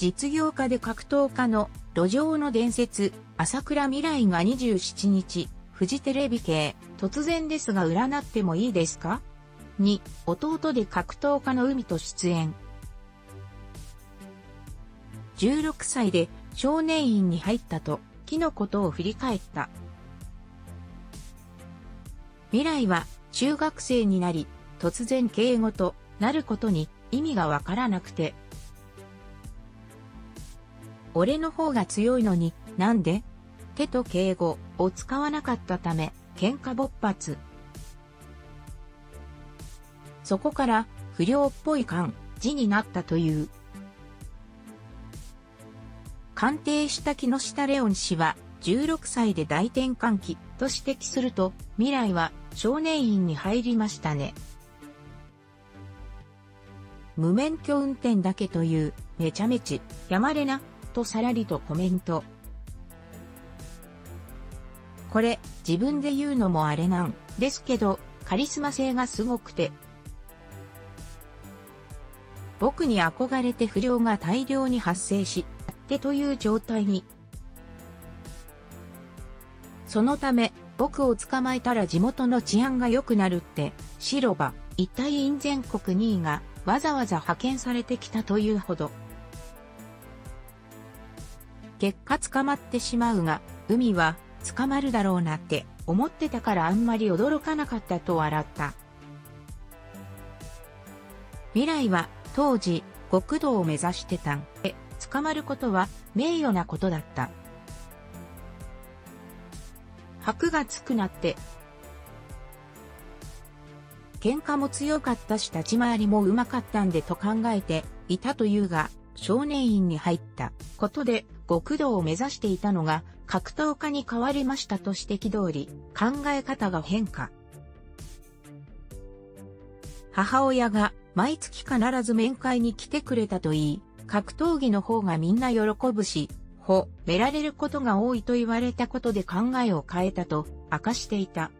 実業家で格闘家の路上の伝説、朝倉未来が27日、フジテレビ系、突然ですが占ってもいいですか ?2、弟で格闘家の海と出演。16歳で少年院に入ったと、木のことを振り返った。未来は中学生になり、突然敬語となることに意味がわからなくて。俺の方が強いのに、なんで？手と敬語を使わなかったため、喧嘩勃発。そこから不良っぽい感じになったという。鑑定した木下レオン氏は、16歳で大転換期と指摘すると、未来は少年院に入りましたね。無免許運転だけという、めちゃめちゃ、やまれな、とさらりとコメント。これ、自分で言うのもあれなんですけど、カリスマ性がすごくて。僕に憧れて不良が大量に発生し、ってという状態に。そのため、僕を捕まえたら地元の治安が良くなるって、白馬、一体院全国2位がわざわざ派遣されてきたというほど。結果捕まってしまうが、海は捕まるだろうなって思ってたからあんまり驚かなかったと笑った。未来は当時極道を目指してたんで、捕まることは名誉なことだった。箔がつくなって。喧嘩も強かったし立ち回りもうまかったんでと考えていたというが、少年院に入ったことで極道を目指していたのが格闘家に変わりましたと指摘通り、考え方が変化。母親が毎月必ず面会に来てくれたといい、格闘技の方がみんな喜ぶし、褒められることが多いと言われたことで考えを変えたと明かしていた。